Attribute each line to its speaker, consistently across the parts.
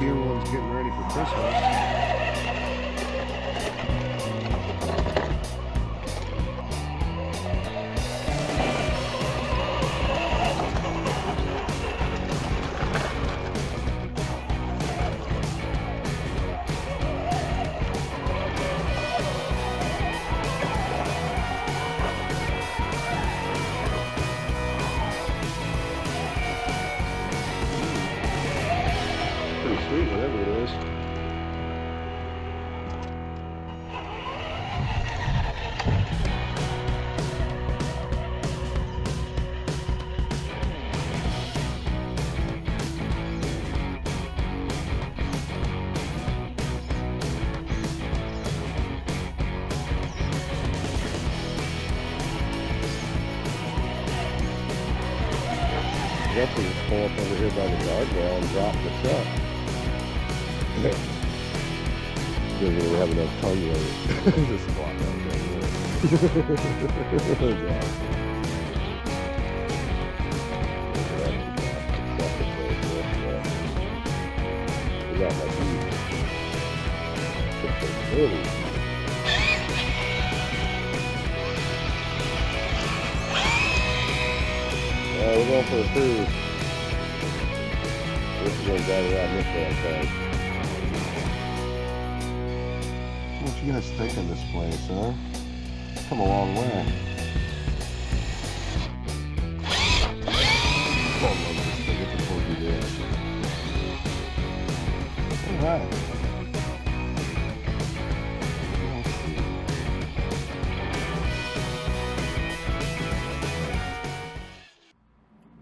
Speaker 1: here one's getting ready for Christmas. Whatever it is. just pull up over here by the guardrail and drop the truck. Doesn't have enough tongue weight. just squat down there. got my. Really? Uh, we're going for a cruise. This is gonna drive around this way, okay. What you guys think of this place, huh? Come a long way. Alright.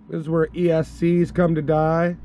Speaker 2: This is where ESCs come to die.